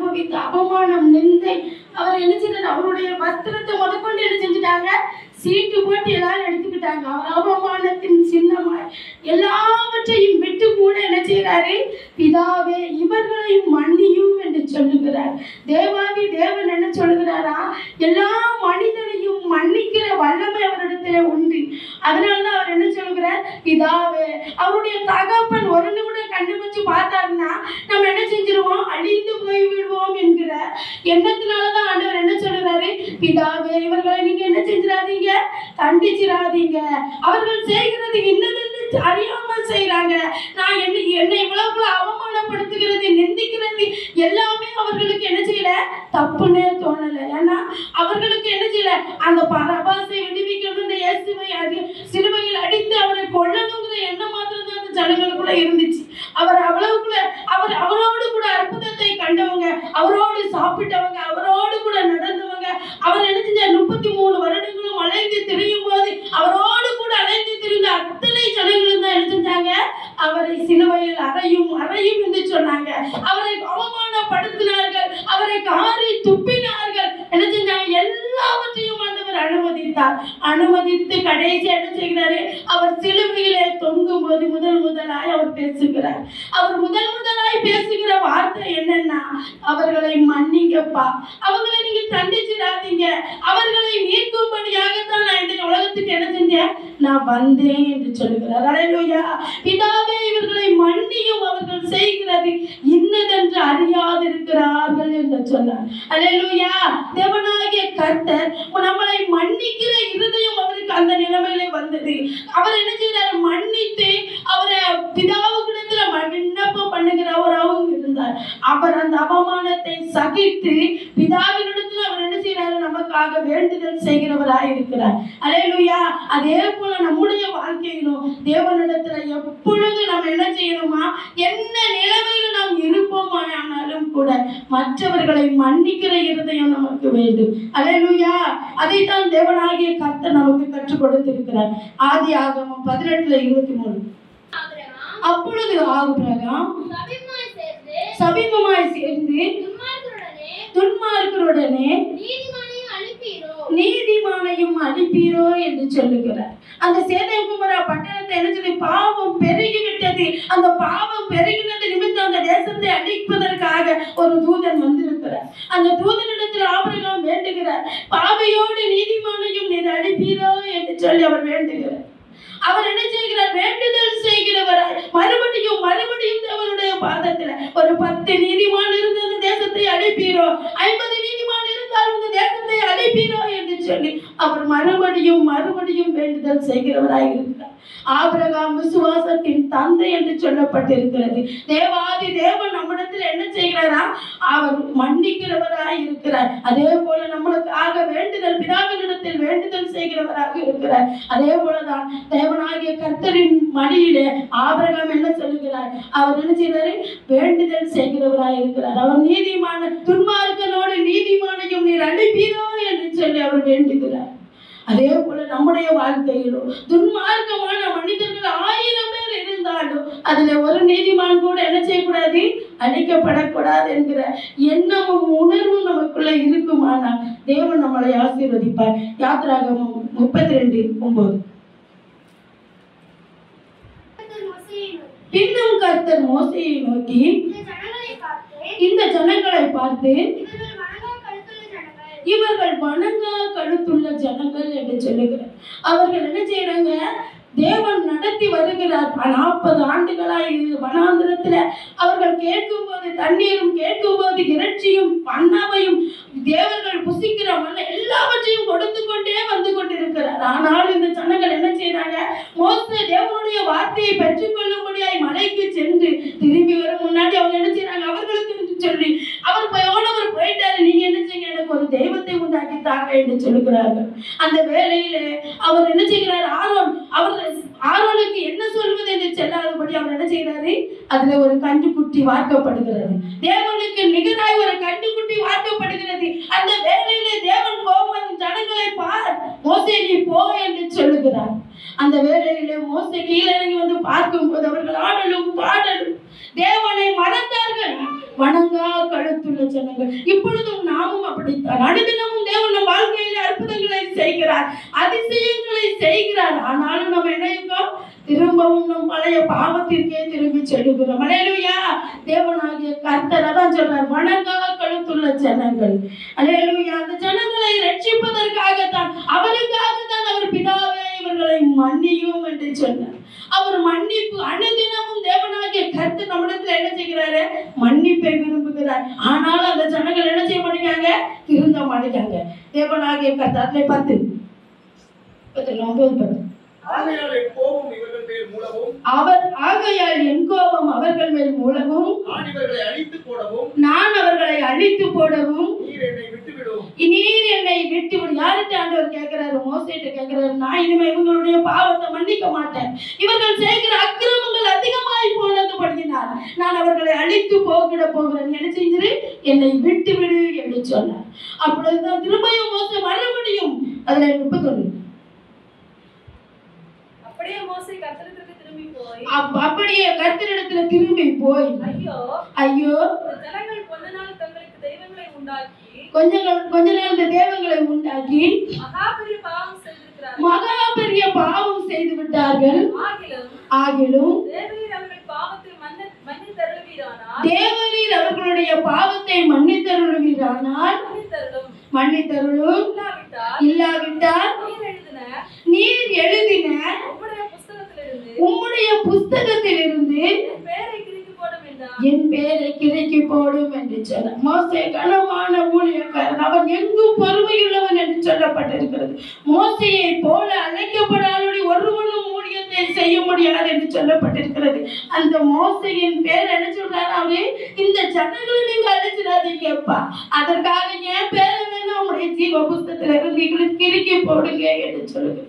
அனுபவித்த அவமானம் நிந்தை அவர் என்ன அவருடைய வஸ்திரத்தை முதற்கொண்டு என்ன செஞ்சுட்டாங்க? சீட்டு போட்டு எல்லாரும் எடுத்துக்கிட்டாங்க. அவர் அவமானத்தின் சின்னமாய் எல்லாவற்றையும் விட்டு கூட என்ன செய்கிறாரு? பிதாவே இவர்களையும் மன்னியும் என்று சொல்லுகிறார். தேவாதி தேவன் என்ன சொல்லுகிறாரா? எல்லா மனிதனையும் மன்னிக்கிற வல்லமை அவரிடத்துல உண்டு. அதனால தான் அவர் என்ன சொல்லுகிறார்? பிதாவே அவருடைய தகப்பன் ஒரு நிமிடம் கண்ணு வச்சு பார்த்தாருன்னா நம்ம என்ன செஞ்சிருவோம்? அழிந்து போய் விடுவோம் என்கிற எண்ணத்தினாலதான் ஆண்டவர் என்ன சொல்லுறாரு பிதாவே இவர்களை நீங்க என்ன செஞ்சிடாதீங்க கண்டிச்சிடாதீங்க அவர்கள் செய்கிறது என்னது அறியாமல் செய்கிறாங்க நான் என்ன என்னை இவ்வளவு அவமானப்படுத்துகிறது நிந்திக்கிறது? எல்லாமே அவர்களுக்கு என்ன செய்யல? தப்புன்னே தோணல. ஏன்னா அவர்களுக்கு என்ன செய்யல? அந்த பரபாசை விடுவிக்கிறது இந்த இயேசுவை அடி சிலுவையில் அடித்து அவரை கொல்லணுங்கிற எண்ணம் மாத்திரம் தான் அந்த ஜனங்களுக்குள்ள இருந்துச்சு. அவர் அவ்வளவுக்குள்ள அவர் அவரோடு கூட அற்புதத்தை கண்டவங்க அவரோடு சாப்பிட்டவங்க அவரோடு கூட நடந்தவங்க அவர் என்ன செஞ்சார்? முப்பத்தி மூணு வருடங்கள் அலைந்து திரியும் போது அவரோடு கூட அலைந்து திரிந்த அத்தனை ஜனங்களும் தான் என்ன செஞ்சாங்க அவரை சிலுவையில் அறையும் அறையும் என்று சொன்னாங்க அவரை அவமானப்படுத்தினார்கள் அவரை காரி துப்பினார்கள் என்ன செஞ்சாங்க எல்லாவற்றையும் ஆண்டவர் அனுமதித்தார் அனுமதித்து கடைசி என்ன செய்கிறாரு அவர் சிலுவையிலே தொங்கும் போது முதல் முதலாய் அவர் பேசுகிறார் அவர் முதல் முதலாய் பேசுகிற வார்த்தை என்னன்னா அவர்களை மன்னிங்கப்பா. அவங்களை நீங்க தண்டிச்சிடாதீங்க. அவர்களை மீட்கும்படியாகத்தான் நான் இந்த உலகத்துக்கு என்ன செஞ்சேன்? நான் வந்தேன் என்று சொல்லுகிறார். அலையோயா பிதாவே இவர்களை மன்னியும் அவர்கள் செய்கிறது இன்னதென்று அறியாதிருக்கிறார்கள் என்று சொன்னார். அலையிலுயா. தேவனாகிய கர்த்தர் நம்மளை மன்னிக்கிற இருதயம் அவருக்கு அந்த நிலைமையில வந்தது. அவர் என்ன செய்யறாரு மன்னித்து அவரை பிதா அவர் அந்த அவமானத்தை சகித்து பிதாவினிடத்தில் அவர் என்ன செய்யறாரு நமக்காக வேண்டுதல் செய்கிறவராய் இருக்கிறார். அலேலுயா அதே போல நம்முடைய வாழ்க்கையிலும் தேவனிடத்துல எப்பொழுது நம்ம என்ன செய்யணுமா? என்ன நிலைமையில நாம் இருப்போமானாலும் கூட மற்றவர்களை மன்னிக்கிற இருதயம் நமக்கு வேண்டும். அலேலுயா அதைத்தான் தேவனாகிய கர்த்தர் நமக்கு கற்றுக் கொடுத்திருக்கிறார். ஆதி ஆகமம் பதினெட்டுல இருபத்தி மூணு. அப்பொழுது ஆபிரகாம் சபிமாய் சேர்ந்து துன்மார்க்கருடனே நீதிமானையும் அனுப்பீரோ என்று சொல்லுகிறார். அந்த சேதகுமரா பட்டணத்தை என்ன சொல்லி பாவம் பெருகி விட்டது அந்த பாவம் பெருகினது நிமித்தம் அந்த தேசத்தை அழிப்பதற்காக ஒரு தூதன் வந்திருக்கிறார். அந்த தூதனிடத்தில் ஆபிரகாம் வேண்டுகிறார். பாவையோடு நீதிமானையும் நீர் அழிப்பீரோ என்று சொல்லி அவர் வேண்டுகிறார். அவர் என்ன செய்கிறார்? வேண்டுதல் செய்கிறவராய் மறுபடியும் ஒரு பத்து நீதிமான் இருந்து அந்த தேசத்தை அழைப்பீரோ ஐம்பது நீதிமான் இருந்தால் அந்த தேசத்தை அழைப்பீரோ என்று சொல்லி அவர் மறுபடியும் மறுபடியும் வேண்டுதல் செய்கிறவராய் இருக்கிறார் ஆபிரகாம் விசுவாசத்தின் தந்தை என்று சொல்லப்பட்டிருக்கிறது. தேவாதி தேவன் நம்மிடத்தில் என்ன செய்கிறாரா? அவர் மன்னிக்கிறவராய் இருக்கிறார் அதே போல நம்மளுக்காக வேண்டுதல் பிதாவினிடத்தில் வேண்டுதல் செய்கிறவராக இருக்கிறார். அதே போலதான் தேவனாகிய கர்த்தரின் மடியிலே ஆபிரகாம் என்ன சொல்லுகிறார்? அவர் என்ன செய்கிறாரு வேண்டுதல் செய்கிறவராய் இருக்கிறார் அவர் நீதிமான துன்மார்க்கனோடு நீதிமானையும் நீர் அனுப்பீரோ என்று சொல்லி அவர் வேண்டுகிறார். அதே போல நம்முடைய வாழ்க்கையிலும் துன்மார்க்கமான மனிதர்கள் ஆயிரம் பேர் இருந்தாலும் அதுல ஒரு நீதிமான் கூட என்ன செய்யக்கூடாது? அழிக்கப்படக்கூடாது என்கிற எண்ணமும் உணர்வும் நமக்குள்ள இருக்குமானால் தேவன் நம்மளை ஆசீர்வதிப்பார். யாத்ராகமம் முப்பத்தி ரெண்டு ஒன்பது பின்னும் கர்த்தர் மோசையை நோக்கி இந்த ஜனங்களை பார்த்து இவர்கள் வணங்கா கழுத்துள்ள ஜனங்கள் என்று சொல்லுகிறார் அவர்கள் என்ன செய்யறாங்க தேவன் நடத்தி வருகிறார். நாற்பது ஆண்டுகளாய் வனாந்திரத்துல அவர்கள் கேட்கும்போது தண்ணீரும் கேட்கும்போது இறைச்சியும் பண்ணவையும் தேவர்கள் புசிக்கிற எல்லாவற்றையும் கொடுத்து கொண்டே வந்து கொண்டிருக்கிறார். ஆனால் இந்த ஜனங்கள் என்ன செய்யறாங்க மோச தேவனுடைய வார்த்தையை பெற்றுக்கொள்ளும்படியாய் மலைக்கு சென்று திரும்பி வரும் முன்னாடி அவங்க என்ன செய்றாங்க அவர்களுக்கு என்று சொல்லி அவர் போனவர் போயிட்டாரு நீங்க என்ன செய்யுங்க எனக்கு ஒரு தெய்வத்தை உண்டாக்கி தாங்க என்று சொல்லுகிறார்கள் அந்த வேளையிலே அவர் என்ன செய்கிறார் ஆரோன் அவர் ஆரோனுக்கு என்ன சொல்வது என்று செல்லாதபடி அவர் என்ன செய்கிறாரு அதுல ஒரு கண்டுக்குட்டி வார்க்கப்படுகிறது. தேவனுக்கு நிகராய் ஒரு கண்டுக்குட்டி வார்க்கப்படுகிறது. அந்த வேளையிலே தேவன் கோபம் ஜனங்களை பார் மோசே நீ போ என்று சொல்லுகிறார். அந்த வேளையிலே மோசே கீழே இறங்கி வந்து பார்க்கும்போது அவர்கள் ஆடலும் பாடலும் தேவனை மறந்தார்கள். வணங்கா கழுத்துள்ள ஜனங்கள். இப்பொழுதும் நாமும் அப்படித்தான். அனுதினமும் தேவன் நம் வாழ்க்கையில் அற்புதங்களை செய்கிறார் அதிசயங்களை செய்கிறார். ஆனாலும் நம்ம என்ன இருக்கோம்? திரும்பவும் நம் பழைய பாவத்திற்கே திரும்பி செல்லுகிறோம். அலையலுயா! தேவனாகிய கர்த்தரை தான் சொல்றார் வணங்கா கழுத்துள்ள ஜனங்கள். அலையலுயா! அந்த ஜனங்களை ரட்சிப்பதற்காகத்தான் அவருக்காகத்தான் அவர் பிதாவே இவர்களை மன்னியும் என்று சொன்னார். அவர் மன்னிப்பு அனுதினமும் தேவனாகிய கருத்து நம்மிடத்துல என்ன செய்கிறாரு? மன்னிப்பை விரும்புகிறார். ஆனாலும் அந்த ஜனங்கள் என்ன செய்ய மாட்டேங்காங்க திருந்த மாட்டேங்காங்க தேவனாகிய கருத்து அதுல பத்து. பத்து ஒன்பது பத்து. ஆகையால் என் கோபம் இவர்கள் மேல் மூலவும் அவர் ஆகையால் என் கோபம் அவர்கள் மேல் மூலவும் நான் இவர்களை அழித்து போடவும் நான் அவர்களை அழித்து போடவும். நீர் என்னை விட்டுவிடும். நீர் என்னை விட்டு விடு யார்கிட்ட ஆண்டவர் கேட்கிறாரு? மோசைட்ட கேட்கிறாரு நான் இனிமே இவங்களுடைய பாவத்தை மன்னிக்க மாட்டேன். இவர்கள் செய்கிற அக்கிரமங்கள் அதிகமாய் போனது படிக்கிறார் நான் அவர்களை அழித்து போகிட போகிறேன். என்ன செஞ்சிரு? என்னை விட்டு விடு என்று சொன்னார். அப்பொழுதுதான் திரும்பியும் மோசை மறுபடியும் அதுல முப்பத்தொன்னு. அப்படியே மோசே கர்த்தரிடத்திற்கு திரும்பி போய். அப்ப- அப்படியே கர்த்தரிடத்துல திரும்பி போய். ஐயோ ஐயோ. ஜனங்கள் கொஞ்ச நாள் தங்களுக்கு தெய்வங்களை உண்டாக்கி கொஞ்ச கொஞ்ச நாள் இந்த தேவங்களை உண்டாக்கி மகா பெரிய பாவம் செய்திருக்கிறார்கள். மகா பெரிய பாவம் செய்து விட்டார்கள். ஆகிலும் தேவரீர் அவர்கள் பாவத்தை மன்ன மன்னித்தருளுவீரானால் தேவரீர் அவர்களுடைய பாவத்தை மன்னித்தருளுவீரானால் மன்னித்தருளும். மன்னித்தருளும். இல்லாவிட்டால் நீர் எழுதின நீர் எழுதின உம்முடைய புஸ்தகத்திலிருந்து உம்முடைய புஸ்தகத்திலிருந்து என் கிறுக்கி போடும் பேரை கிரைக்கு போடும் என்று சொன்ன மோசே கனமான ஊழியக்காரன். அவன் எங்கும் பொறுமையுள்ளவன் என்று சொல்லப்பட்டிருக்கிறது. மோசையை போல அழைக்கப்படாதபடி ஒருவனும் ஊழியத்தை செய்ய முடியாது என்று சொல்லப்பட்டிருக்கிறது. அந்த மோசையின் பேர் என்ன சொல்றாரு அவரு? இந்த ஜனங்களை நீங்க அழைச்சிடாதீங்கப்பா. அதற்காக என் பேரை வேணும் உங்களுடைய ஜீவ புஸ்தகத்துல இருந்து கிறுக்கி போடுங்க என்று சொல்லுங்க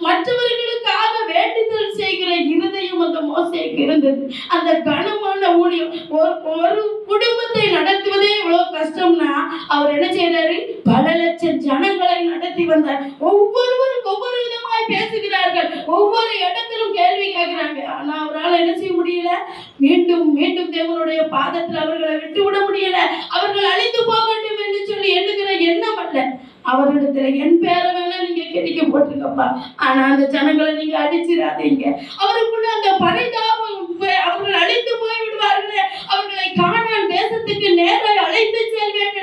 மற்றவர்களுக்காக வேண்டுதல் செய்கிற இருதயம் அந்த மோசைக்கு இருந்தது. அந்த கனமான ஊழியம் ஒரு ஒரு குடும்பத்தை நடத்துவதே இவ்வளவு கஷ்டம்னா அவர் என்ன செய்யறாரு பல லட்சம் ஜனங்களை நடத்தி வந்தார் ஒவ்வொருவரும் ஒவ்வொரு விதமாய் பேசுகிறார்கள் ஒவ்வொரு இடத்திலும் கேள்வி கேட்கிறாங்க ஆனா அவரால் என்ன செய்ய முடியல மீண்டும் மீண்டும் தேவனுடைய பாதத்தில் அவர்களை விட்டு விட முடியல அவர்கள் அழிந்து போகட்டும் என்று சொல்லி எண்ணுகிற எண்ணம் அல்ல அவரிடத்துல என் பேரை வேணா நீங்க இருங்கப்பா ஆனா அந்த ஜனங்களை நீங்க அடிச்சிடாதீங்க. அவருக்குள்ள அந்த பரிதாபம் அவர்கள் அழைத்து போய் விடுவார்கள் அவர்களை காணான் தேசத்துக்கு நேராக அழைத்து செல்வேன்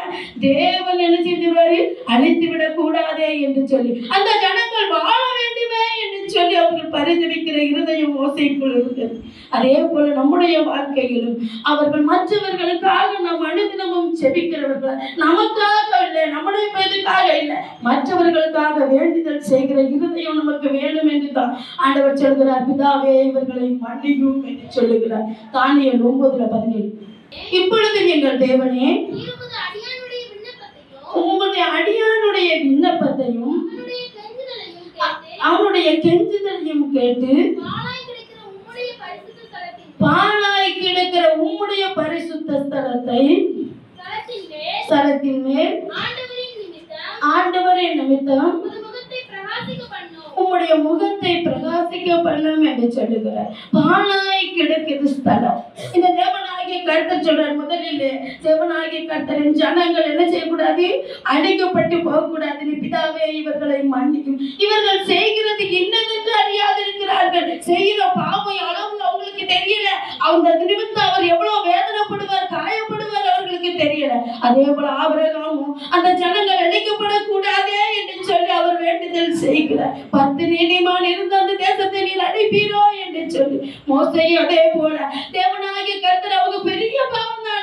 சொன்ன தேவன் என்ன செய்தவர் அழித்து விடக் கூடாதே என்று சொல்லி. அந்த ஜனங்கள் வாழ வேண்டுமே என்று சொல்லி அவர்கள் பரிந்துரைக்கிற இருதயம் ஓசைக்குள் இருந்தது. அதே போல நம்முடைய வாழ்க்கையிலும் அவர்கள் மற்றவர்களுக்காக நம் அனுதினமும் செபிக்கிறவர்கள் நமக்காக இல்லை நம்முடைய பேருக்காக இல்லை. மற்றவர்களுக்காக வேண்டுதல் செய்கிற இருதயம் நமக்கு வேணும் என்று தான் ஆண்டவர் சொல்கிறார். பிதாவே இவர்களை மன்னியும் என்று சொல்லுகிறார். தானியல் ஒன்பதுல பதினேழு. இப்பொழுது நீங்கள் தேவனே உங்களுடைய அடியானுடைய விண்ணப்பத்தையும் அவனுடைய கெஞ்சுதலையும் கேட்டு பாலாய் கிடக்கிற உம்முடைய பரிசுத்த ஸ்தலத்தை ஸ்தலத்தின் மேல் ஆண்டவரின் நிமித்தம் முகத்தை உம்முடைய முகத்தை பிரகாசிக்க பண்ணும் என்று சொல்லுகிறார். பாலாய் கிடக்குது ஸ்தலம். இந்த கருத்தர் சொல்றார். முதலில் செவனாகி கர்த்தரின் ஜனங்கள் என்ன செய்யக்கூடாது? அழிக்கப்பட்டு போகக்கூடாது. பிதாவே இவர்களை மன்னிக்கும் இவர்கள் செய்கிறது என்னவென்று அறியாதிருக்கிறார்கள். செய்கிற பாவம் அளவு அவங்களுக்கு தெரியல. அவங்க நிமித்தம் அவர் எவ்வளவு வேதனைப்படுவார் காயப்படுவார் அவர்களுக்கு தெரியல. அதே போல ஆபரகமும் அந்த ஜனங்கள் அழைக்கப்படக்கூடாதே என்று சொல்லி அவர் வேண்டுதல் செய்கிறார். பத்து நீதிமான் இருந்த அந்த தேசத்தை நீர் அழிப்பீரோ என்று சொல்லி மோசையும் அதே போல தேவனாகிய கர்த்தர் அவங்க பெரிய பாவம் தான்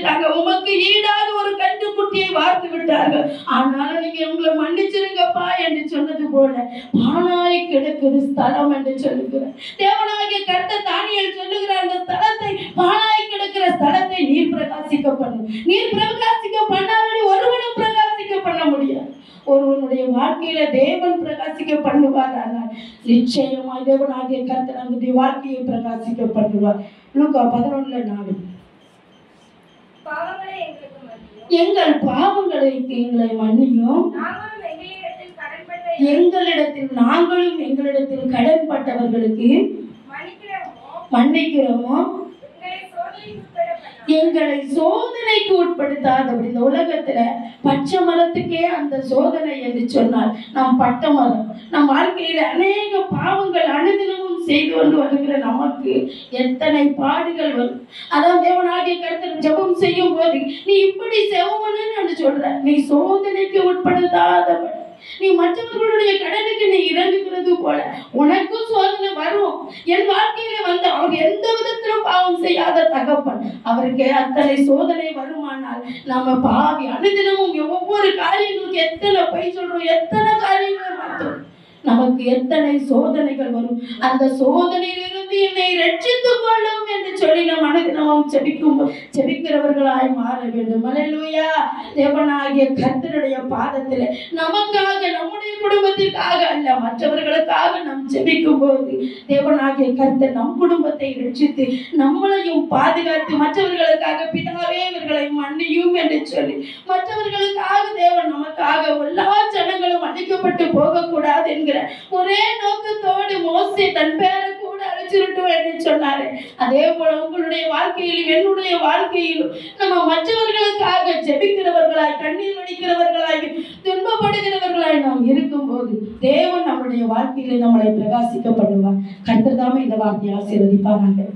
விட்டாங்க. உமக்கு ஈடாக ஒரு கண்டு குட்டியை வார்த்து விட்டார்கள். ஆனாலும் நீங்க உங்களை மன்னிச்சிருங்கப்பா என்று சொன்னது போல பானாய் கிடக்குது ஸ்தலம் என்று சொல்லுகிறேன். தேவனாகிய கர்த்த தானியல் சொல்லுகிற அந்த ஸ்தலத்தை பானாய் கிடக்கிற ஸ்தலத்தை நீர் பிரகாசிக்க பண்ணும் நீர் பிரகாசிக்க பண்ணாதடி ஒருவனும் பிரகாசிக்க பண்ண முடியாது. ஒருவனுடைய வாழ்க்கையில தேவன் பிரகாசிக்க பண்ணுவார் ஆனால் நிச்சயமாய் தேவனாகிய கர்த்தர் அந்த வாழ்க்கையை பிரகாசிக்க பண்ணுவார். லூக்கா பதினொன்னுல நாலு. எங்கள் பாவங்களை எங்களை மன்னியும். எங்களிடத்தில் நாங்களும் எங்களிடத்தில் கடன்பட்டவர்களுக்கு மன்னிக்கிறோமோ? மன்னிக்கிறோமோ? எங்களை சோதனைக்கு உட்பட பண்ணாமல் எங்களை சோதனைக்கு உட்படுத்தாதபடி. இந்த உலகத்துல பச்சை மரத்துக்கே அந்த சோதனை என்று சொன்னால் நாம் பட்ட மரம். நம் வாழ்க்கையில அநேக பாவங்கள் அனுதினமும் செய்து கொண்டு வருகிற நமக்கு எத்தனை பாடுகள் வரும். அதான் தேவனாகிய கருத்தர் ஜெபம் செய்யும் போது நீ இப்படி செவமனு சொல்ற நீ சோதனைக்கு உட்படுத்தாதவன். நீ மற்றவர்களுடைய கடனுக்கு நீ இறங்குகிறது போல உனக்கும் சோதனை வரும். என் வாழ்க்கையில வந்து அவர் எந்த விதத்திலும் பாவம் செய்யாத தகப்பன். அவருக்கு அத்தனை சோதனை வருமானால் நம்ம பாவி அனுதினமும் ஒவ்வொரு காரியங்களுக்கு எத்தனை பை சொல்றோம் எத்தனை காரியங்களை மாற்றோம் நமக்கு எத்தனை சோதனைகள் வரும்? அந்த சோதனையிலிருந்து என்னை ரட்சித்துக் கொள்ளும் என்று சொல்லி நம் அனுதினமும் செபிக்கும் செபிக்கிறவர்களாய் மாற வேண்டும். அல்லேலூயா தேவனாகிய கர்த்தருடைய பாதத்தில் நமக்காக நம்முடைய குடும்பத்திற்காக அல்ல மற்றவர்களுக்காக நாம் ஜெபிக்கும் போது தேவனாகிய கர்த்தர் நம் குடும்பத்தை ரட்சித்து நம்மளையும் பாதுகாத்து மற்றவர்களுக்காக பிதாவே இவர்களை மன்னியும் என்று சொல்லி மற்றவர்களுக்காக தேவன் நமக்காக எல்லா ஜனங்களும் அழிக்கப்பட்டு போகக்கூடாது என்கிற ஒரே நோக்கத்தோடு மோசி தன் பேரத்தை கூட அழைச்சிருட்டும் என்று சொன்னாரு. அதே போல உங்களுடைய வாழ்க்கையிலும் என்னுடைய வாழ்க்கையிலும் நம்ம மற்றவர்களுக்காக ஜெபிக்கிறவர்களாய் கண்ணீர் வடிக்கிறவர்களாய் துன்பப்படுகிறவர்களாய் நாம் இருக்கும்போது தேவன் நம்முடைய வாழ்க்கையிலே நம்மளை பிரகாசிக்க பண்ணுவார். கர்த்தர் தாமே இந்த வார்த்தையை ஆசீர்வதிப்பாராங்க